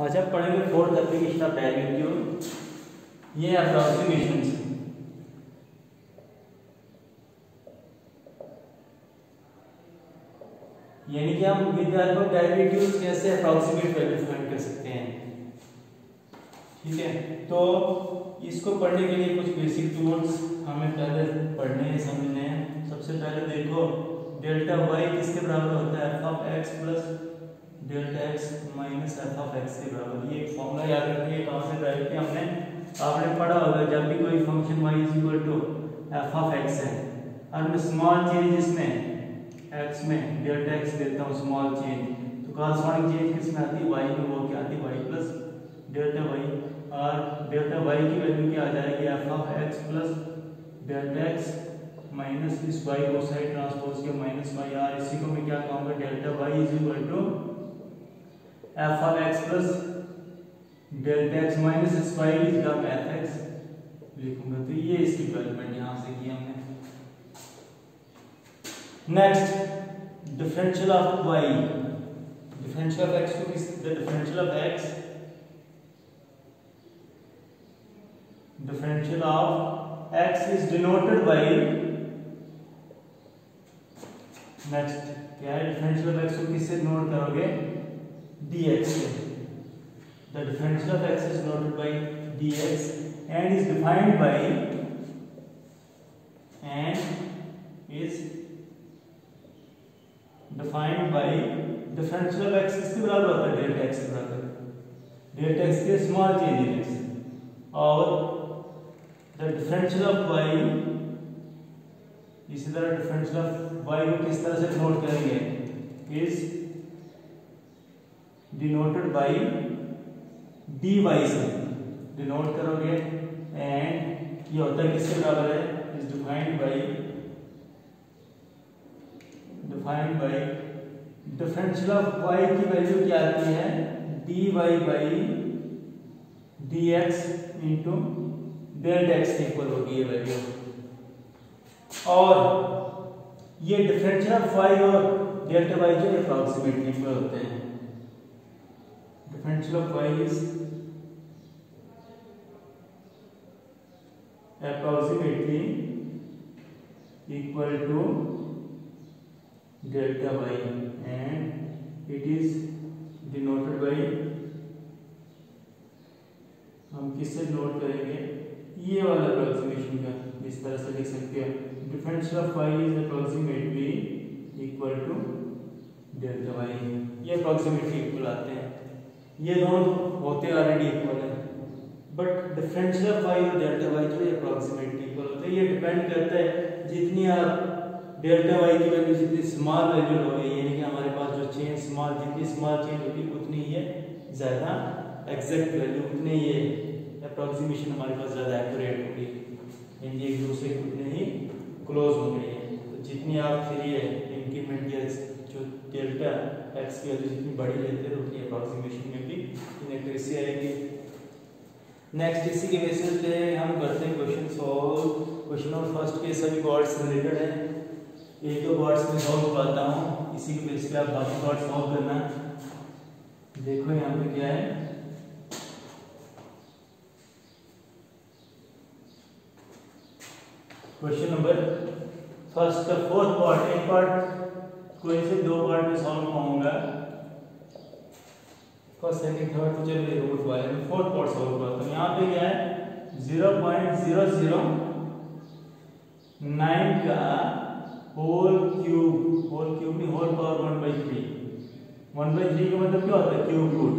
आज हम पढ़ेंगे फोर्थ एप्लीकेशन ऑफ़ डेरिवेटिव ये अप्रोक्सीमेशन यानी कि हम विद हेल्प ऑफ़ डेरिवेटिव्स कैसे अप्रोक्सीमेट कर सकते हैं। ठीक है? तो इसको पढ़ने के लिए कुछ बेसिक टूल्स हमें पहले पढ़ने हैं, समझने हैं। सबसे पहले देखो डेल्टा वाई किसके बराबर होता है? Of x plus delta x minus f of x के बराबर। ये फॉर्मूला याद रखिए कहाँ से ड्राइव किया, हमने, आपने पढ़ा होगा, जब भी कोई function y is equal to f of x है और मैं स्मॉल चेंज इसमें एक्स में डेल्टा एक्स देता हूँ स्मॉल चेंज तो कॉरस्पॉन्डिंग चेंज किसमें आती है? वाई में वो क्या आती है? वाई प्लस डेल्टा वाई और डेल्टा वाई की वैल्यू क्या आ जाएगी? F of x plus delta x minus इस वाई को साइड ट्रांसपोज के माइनस वाई आर इसी को मैं क्या कहूँगा? Delta y is equal to f of x plus delta x minus इस y is the f x लिखूँगा तो ये इसकी डेवलपमेंट यहाँ से की हमने। Next differential of y differential of x को किस the differential of x differential of x is denoted by next. क्या है? Differential of x को किससे नोट करोगे? Dx the differential of x is denoted by dx and is defined by and is defined by differential of x बराबर होता है delta x के delta x के स्मॉल चेंज इन x और the differential of y इसी तरह differential of y को किस तरह से नोट करेंगे is denoted डी वाई से डिनोट करोगे एंड ये होता है किसके बराबर है? Is defined by defined by differential of y की वैल्यू क्या आती है? dy by dx into delta x equal होगी ये वैल्यू और ये डिफरेंशियल ऑफ़ वाई और डेल्टा वाई जो अप्रॉक्सीमेटली इक्वल होते हैं। Differential of y is approximately equal to delta y and it is denoted by हम किससे नोट करेंगे? ये वाला अप्रोक्सीमेशन का, इस तरह से लिख सकते हैं। Differential of y is approximately equal to delta y ये अप्रोक्सीमेटली इक्वल आते हैं। ये दोनों होते ऑलरेडी इक्वल है। बट डिफरेंशियल ऑफ़ y और डेल्टा y जो है अप्रोक्सीमेटली इक्वल होते हैं। ये डिपेंड करता है जितनी आप डेल्टा y की वैल्यू जितनी स्मॉल वैल्यू होगी यानी कि हमारे पास जो चेंज स्मॉल जितनी स्मॉल चेंज होगी उतनी ये ज़्यादा एग्जैक्ट वैल्यू उतने ये अप्रोक्सीमेशन हमारे पास ज़्यादा एक्यूरेट होगी। यानी एक दूसरे के उतने ही क्लोज होंगे। तो जितनी आप फिर ये इंक्रीमेंट या जो डेल्टा एक्स की वैल्यू जितनी बड़ी लेते हैं उतनी अप्रोक्सीमेशन में भी इनएक्यूरेसी आएगी। नेक्स्ट इसी के बेसिस पे हम करते हैं question solve question number first के सभी वर्ड्स रिलेटेड है। एक दो वर्ड्स में सॉल्व करता हूँ। इसी के बेस पे आप बाकी वर्ड सॉल्व करना। देखो यहाँ पे क्या है। क्वेश्चन नंबर फ़र्स्ट का फोर्थ पार्ट एक पार्ट कोई से दो पार्ट में सॉल्व कहूँगा फ़र्स्ट सेकंड थर्ड तो चलिए रूट वाले में फोर्थ पार्ट सॉल्व करता हूँ। यहाँ पे क्या है? 0.009 का होल क्यूब होल क्यूब नहीं होल पावर 1 बाई 3 1 बाई 3 का मतलब क्या होता है? क्यूब रूट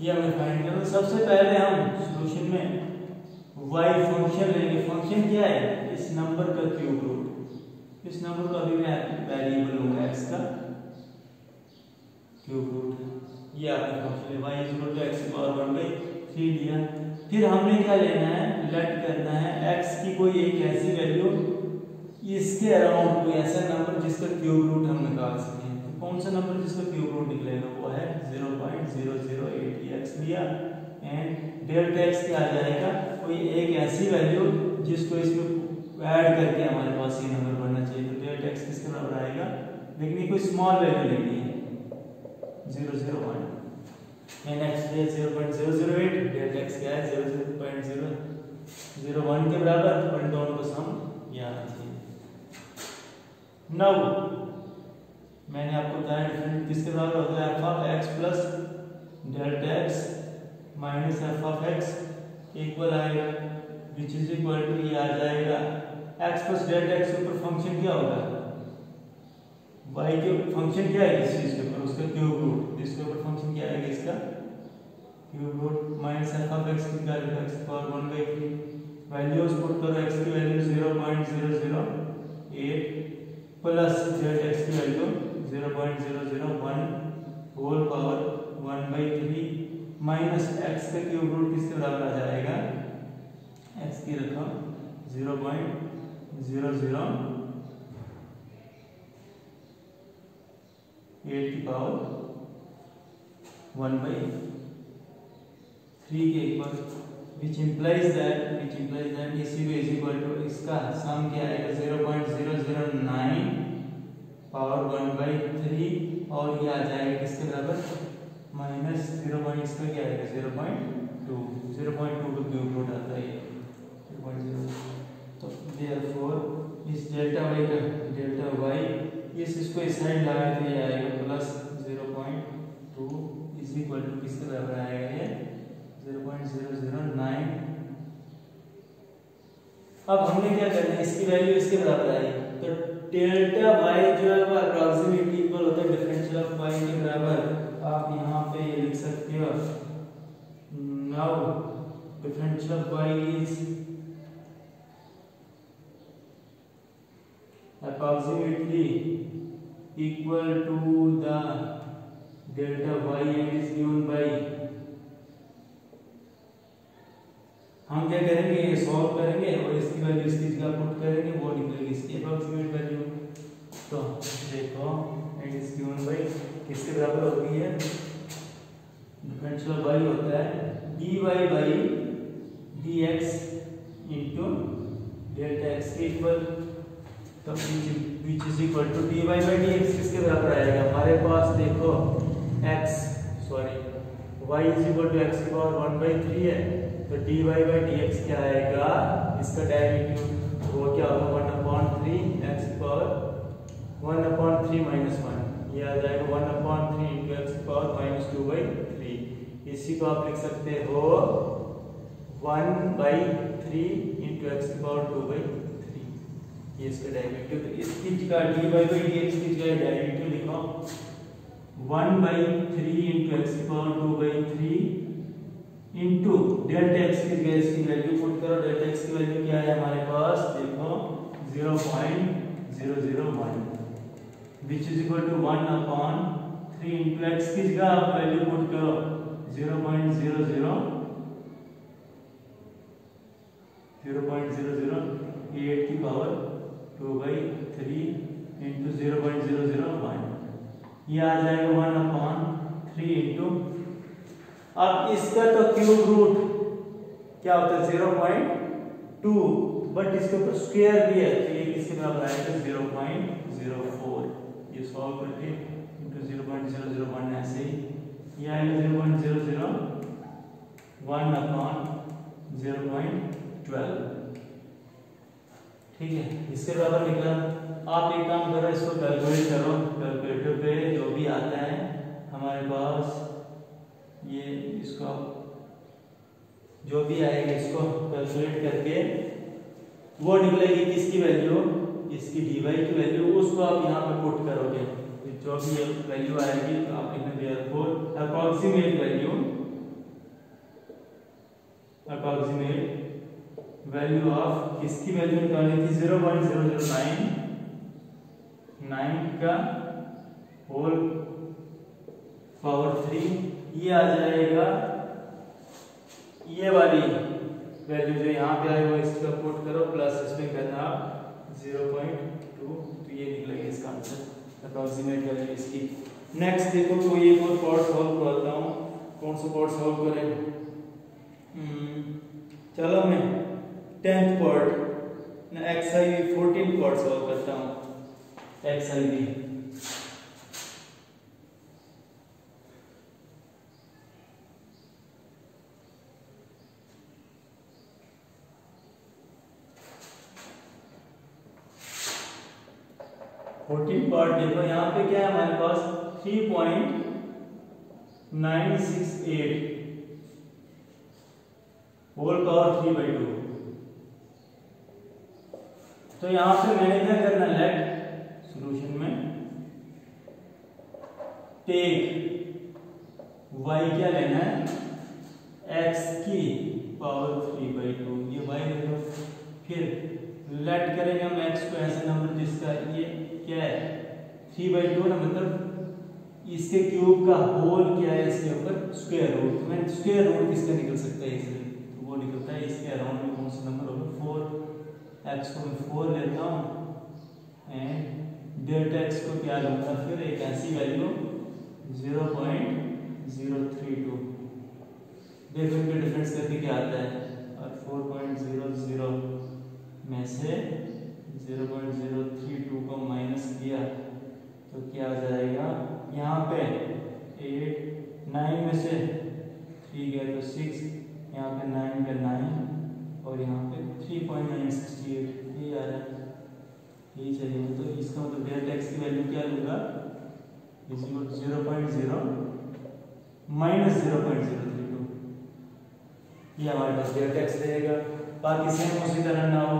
ये हमें फाइंड करना सबसे पहले हम सॉल्यूशन में y फ़ंक्शन लेंगे। फ़ंक्शन क्या है? इस नंबर का क्यूब रूट इस नंबर का मैं वेरिएबल लूँगा x का? क्यूब रूट ये आपका फ़ंक्शन है इज़ इक्वल टू की पावर 1 बाई 3 लिया फिर हमने क्या लेना है? लेट करना है। x की कोई एक ऐसी वैल्यू इसके अराउंड कोई ऐसा नंबर जिसका क्यूब रूट हम निकाल सकें। तो कौन सा नंबर जिसका क्यूब रूट निकलेगा? वो है 0.008x लिया एंड डेल्टा x क्या आ जाएगा? कोई एक ऐसी वैल्यू जिसको इसमें ऐड करके हमारे पास ये नंबर बनना चाहिए तो डेल्टा x किसके बराबर आएगा? लेकिन ये कोई स्मॉल वैल्यू लेनी है। ज़ीरो ज़ीरो वन नेक्स्ट है zero point zero zero eight delta x क्या है? Zero zero point zero zero one के बराबर। और दोनों को सम यहाँ चाहिए नौ मैंने आपको बताया डिफरेंट किसके बराबर होता है? F of x plus delta x minus f of x equal आएगा। विच इज़ इक्वल टू ये आ जाएगा। एक्स प्लस डेल्टा एक्स ऊपर फ़ंक्शन क्या होगा? Y के फ़ंक्शन क्या है इस चीज़ के ऊपर? उसका क्यूब रूट इसके ऊपर फ़ंक्शन क्या आएगा इसका? Cube root minus f of x की value x power 1 by 3 values put करो। X की वैल्यू 0.008 प्लस डेल्टा x की value 0.001 whole power 1 by 3 minus x का क्यूब रूट किसके बराबर आ जाएगा? X की रकम 0.00 एट की पावर वन बाई थ्री के equal implies that which implies that इसी को इज़ इक्वल टू इसका सम क्या आएगा? Zero point zero zero nine power one by three और ये आ जाएगा किसके बराबर? माइनस ज़ीरो पॉइंट इसका क्या आएगा? Zero point two zero point two का क्यूब रूट आता है ज़ीरो पॉइंट ज़ीरो तो देयरफॉर इस डेल्टा वाई का डेल्टा वाई इस इसको इस साइड लगा दिया जाएगा plus zero point two is equal to किसके बराबर आएगा ये? Zero point zero zero nine अब हमने क्या करना है? इसकी वैल्यू इसके बराबर आएगी? तो डेल्टा वाई जो है वो अप्रोक्सीमेटली इक्वल होता है डिफरेंशियल ऑफ़ वाई के बराबर। आप यहाँ पे ये लिख सकते हो। Now differential of y is approximately equal to the delta y and is given by, हम क्या करेंगे? ये सॉल्व करेंगे और इसकी वैल्यू इसकी जगह पुट करेंगे, वो निकलेगी इसकी अप्रोक्सीमेट वैल्यू तो देखो एंड इज़ गिवन बाय किसके बराबर होती है? डिफरेंशियल y होता है dy by dx into delta x के इक्वल तो which is equal to d y by d x किसके बराबर आएगा? हमारे पास देखो x sorry y is equal to x की पावर वन बाई थ्री है तो d y by d x क्या आएगा? इसका डायरेटिव वो क्या होगा? वन अपॉइंट थ्री एक्स की power one upon three minus one ये आ जाएगा one upon three into x की power minus two by three इसी को आप लिख सकते हो one by three into x की पावर टू बाई ये इसका डेरिवेटिव तो इसकी जगह dy by dx की जगह डेरिवेटिव लिखो। 1 by 3 into x की पावर 2 by 3 into डेल्टा x की जगह इसकी वैल्यू पुट करो। डेल्टा x की वैल्यू क्या है हमारे पास? देखो 0.001 which is equal to 1 upon 3 into x की जगह आप वैल्यू पुट करो? 0.00 0.008 की power two by three into zero point zero zero one ये आ जाएगा वन अपॉन थ्री इंटू अब इसका तो क्यूब रूट क्या होता है? ज़ीरो पॉइंट टू बट इसके ऊपर स्क्वायर भी है तो ये किसके बराबर आएगा? ज़ीरो पॉइंट ज़ीरो फोर ये सॉल्व करके into zero point zero zero one ऐसे ही ये आएगा zero point zero zero one upon zero point twelve ठीक है? इसके बराबर निकला आप एक काम करो, इसको कैलकुलेट करो। कैलकुलेटर पे जो भी आता है, हमारे पास ये इसको जो भी आएगा, इसको कैलकुलेट करके, वो निकलेगी किसकी वैल्यू इसकी डी वाई की वैल्यू उसको आप यहाँ पे पुट करोगे। जो भी वैल्यू आएगी तो आप लिखना therefore approximate value approximate value of किसकी वैल्यू निकालनी थी? Zero point zero zero nine nine का होल पावर थ्री ये आ जाएगा। ये वाली वैल्यू जो यहाँ पे वो इसका पुट करो प्लस इसमें करना आप ज़ीरो पॉइंट टू तो ये निकलेगा इसका आंसर अप्रोक्सीमेट वैल्यू इसकी। नेक्स्ट देखो तो ये और पॉट सॉल्व करता हूँ। कौन सा पॉट सॉल्व करें? चलो मैं टेंथ पार्ट ना X I V fourteen part solve करता हूँ। X I V fourteen part देखो यहाँ पे क्या है हमारे पास? Three point nine six eight. Whole power three by two. तो यहाँ पे मैंने क्या करना लेट सॉल्यूशन में टेक वाई क्या लेना है? एक्स की पावर थ्री बाई टू ये वाई ले फिर लेट करेंगे हम एक्स को ऐसे नंबर जिसका ये क्या है? थ्री बाई टू ना मतलब इसके क्यूब का होल क्या है? इसके ऊपर स्क्वायर रूट मैं स्क्वायर रूट किसका निकल सकता है? इसलिए तो वो निकलता है इसके अराउंड में कौन सा नंबर होगा? फोर एक्स को मैं फोर लेता हूँ एंड डेल्टा एक्स को क्या लूँगा? फिर एक ऐसी value zero point zero three two देखो इनका डिफरेंस करके क्या आता है? और फोर पॉइंट ज़ीरो ज़ीरो में से zero point zero three two को माइनस किया तो क्या आ जाएगा? यहाँ पे एट नाइन में से थ्री गया तो सिक्स यहाँ पे नाइन पे नाइन और यहाँ पे three point nine sixty eight ये आ रहा है यही चलेगा तो इसका मतलब डेल्टा एक्स की वैल्यू क्या लूँगा zero point zero minus zero point zero three two ये हमारे पास डेल्टा एक्स रहेगा। बाकी सेम उसी तरह ना हो।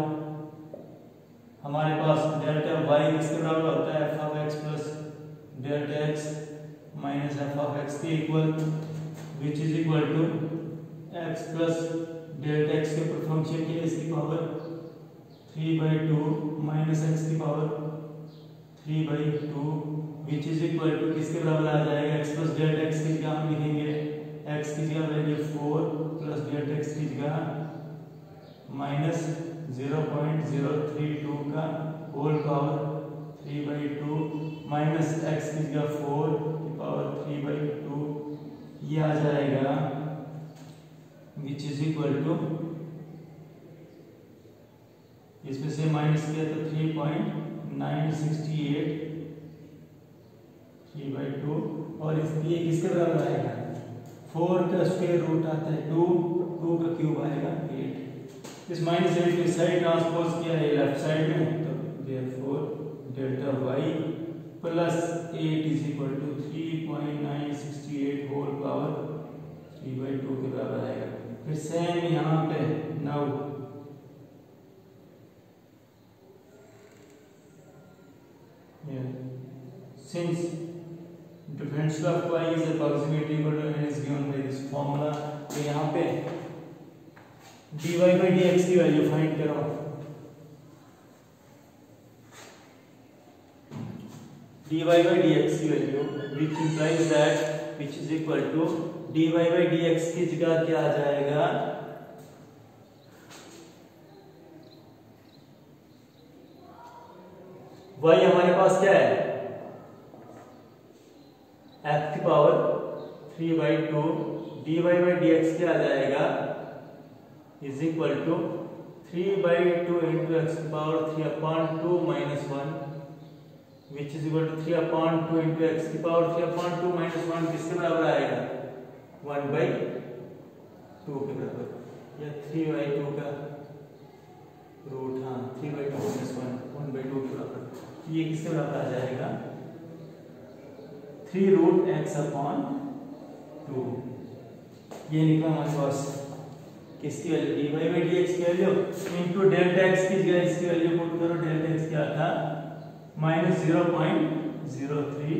हमारे पास डेल्टा वाई किसके बराबर होता है? F of x plus delta x minus f of x के equal which is equal to x plus delta x के ऊपर फ़ंक्शन के लिए इसकी power three by two minus x की power three by two which is equal to किसके बराबर आ जाएगा? एक्स प्लस डेल्टा एक्स की जगह हम लिखेंगे एक्स की जगह value four plus delta x की जगह minus zero point zero three two का whole power three by two minus x की जगह फोर की पावर थ्री बाई टू ये आ जाएगा विच इज़ इक्वल टू इसमें से माइनस किया तो three point nine sixty eight three by two और इसलिए किसके बराबर आएगा? फोर का स्क्वायर रूट आता है टू टू का क्यूब आएगा एट इस माइनस एट की साइड ट्रांसपोज किया है लेफ़्ट साइड में तो therefore delta y plus eight is equal to three point nine sixty eight whole power three by two के बराबर आएगा। फिर सेम यहाँ पे now since differential of y is approximately equal to n is given by this formula तो यहाँ पे dy by dx की वैल्यू फाइंड करो dy by dx की value which implies that which is equal to dy by dx की जगह क्या आ जाएगा? y हमारे पास क्या है? f की power three by two d y by d x क्या आ जाएगा? Is equal to three by two into x की power three upon two minus one which is equal to three upon two into x की power three upon two minus one किसके बराबर आएगा? One by two के बराबर। या three by two का root हाँ three by two minus one one by two के बराबर। ये किसके बराबर आ जाएगा? Three root x upon two ये निकला हमारे पास। किसकी value d y by d x की वैल्यू इंटू डेल्टा एक्स की जगह इसकी वैल्यू पुट करो। डेल्टा एक्स क्या था? Minus zero point zero three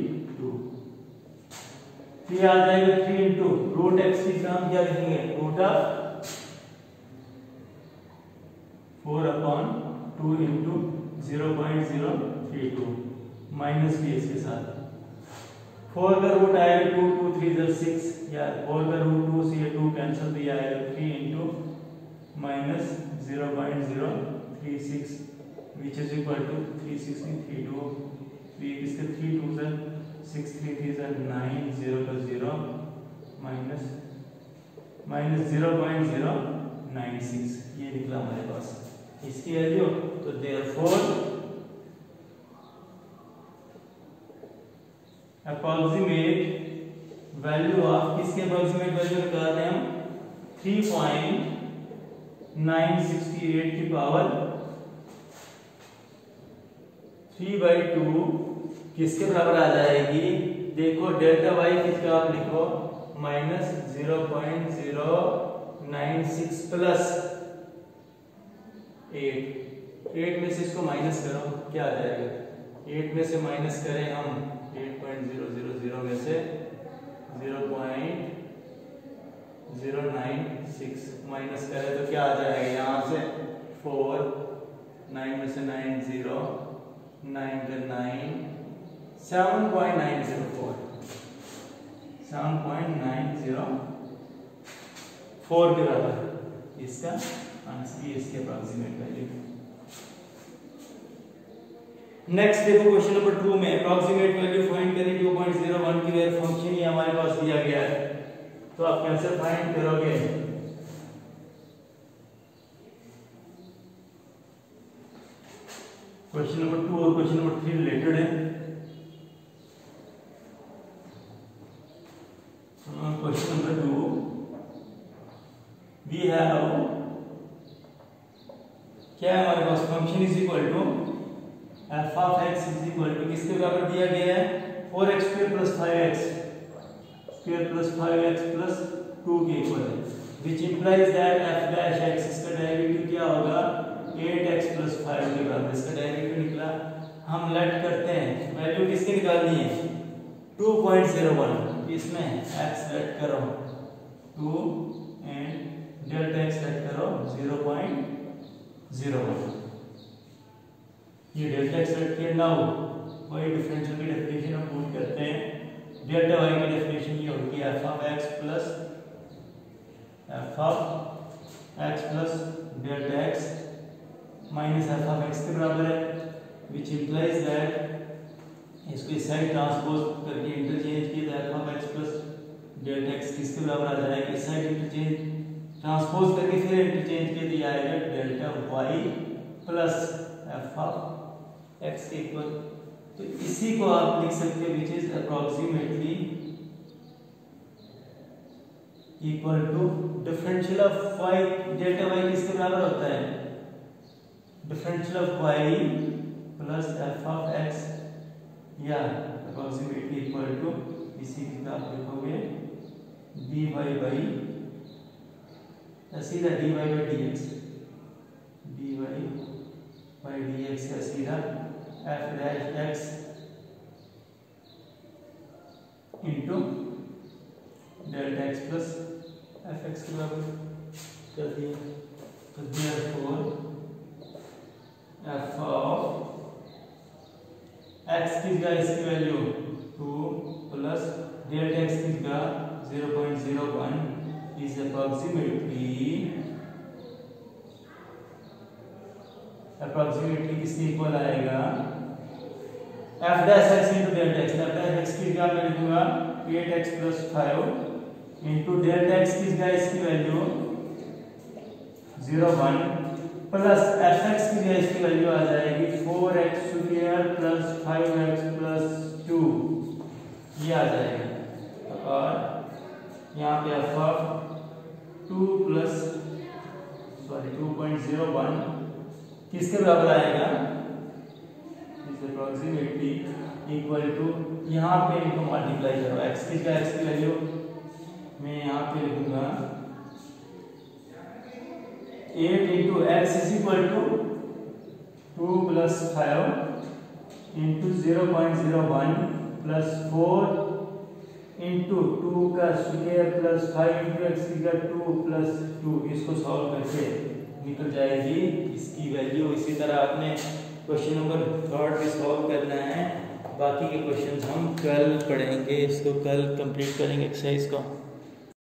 ये आ जाएगा थ्री इंटू रूट एक्स की हम क्या लिखेंगे? Root of four upon two into zero point zero three two minus भी इसके साथ। फोर का रूट आएगा टू टू थ्री जब सिक्स या फोर का रूट टू से टू कैंसिल तो ये आएगा three into minus zero point zero three six which is equal to three sixty three two three इसके three two sir six three three sir nine zero का zero minus minus zero point zero nine six ये निकला हमारे पास। इसकी value तो therefore approximate value of किसके approximate value निकाल रहे हैं हम? Three point nine sixty eight की पावर थ्री बाई टू किसके बराबर आ जाएगी? देखो डेल्टा वाई किसका आप लिखो? Minus zero point zero nine six plus eight eight में से इसको माइनस करो, क्या आ जाएगा? एट में से माइनस करें हम eight point zero zero zero में से zero point zero nine six minus करें तो क्या आ जाएगा? यहाँ से फोर नाइन में से नाइन ज़ीरो नाइन का nine seven point nine zero four seven point nine zero four के बराबर इसका आंसर इसके अप्रोक्सीमेट वैल्यू नेक्स्ट देखो क्वेश्चन नंबर टू में अप्रोक्सीमेट वैल्यू फाइंड करें 2.01 की वेयर फ़ंक्शन ही हमारे पास दिया गया है। तो आप कैसे फाइंड करोगे। क्वेश्चन नंबर टू और क्वेश्चन नंबर थ्री रिलेटेड है question number two we have क्या हमारे पास? Function is equal to F of X is equal to किसके बराबर दिया गया है? 4x square plus 5x square plus five X plus two के इक्वल है। Which implies that F dash X इसका डेरिवेटिव क्या होगा? एट एक्स प्लस फाइव के बराबर। इसका डेरिवेटिव निकला। हम लेट करते हैं। वैल्यू किसकी निकालनी है? टू पॉइंट ज़ीरो वन इसमें एक्स लेट करो। Two and delta X let करो ज़ीरो पॉइंट ज़ीरो वन ये डेल्टा एक्स लेट किया ना वही डिफरेंशियल की डेफिनेशन हम पूछ करते हैं। डेल्टा वाई की डेफिनेशन ये होगी F of X plus F of X plus delta X minus F of X के बराबर है विच इम्प्लाइज दैट इसको इस साइड ट्रांसपोज करके इंटरचेंज किया F of X plus delta X किसके बराबर आ जाएगा? इस साइड इंटरचेंज ट्रांसपोज करके फिर इंटरचेंज किया तो आएगा delta Y plus F of X equal. तो इसी को आप लिख सकते हैं which is approximately equal to differential of Y delta Y किसके बराबर होता है? Differential of Y plus F of X, या अप्रोक्सीमेटली इक्वल टू इसी की आप लिखोगे डी वाई बाई सीधा X D Y by D X का सीधा f dash x into delta x plus fx के बराबर कर दिया तो therefore, f of x किसका इसकी value two plus delta x किसका zero point zero one is approximately approximately किसके इक्वल आएगा? F dash X into delta X F dash X की क्या मैं लिखूँगा eight X plus five into delta X की क्या इसकी value zero one plus F X की क्या इसकी वैल्यू आ जाएगी four X square plus five X plus two ये आ जाएगा। और यहाँ पे of two plus sorry two point zero one किसके बराबर आएगा? अप्रोक्सीमेटली इक्वल टू यहाँ पे इनको मल्टीप्लाई करो। एक्स की क्या एक्स की वैल्यू मैं यहाँ पे लिखूँगा। Eight into X is equal to two plus five into zero point zero one plus four into two का square plus five into X की टू प्लस टू इसको सॉल्व करके निकल जाएगी इसकी वैल्यू इसी तरह आपने क्वेश्चन नंबर थर्ड भी सॉल्व करना है। बाकी के क्वेश्चन हम कल पढ़ेंगे, इसको कल कंप्लीट करेंगे एक्सरसाइज को।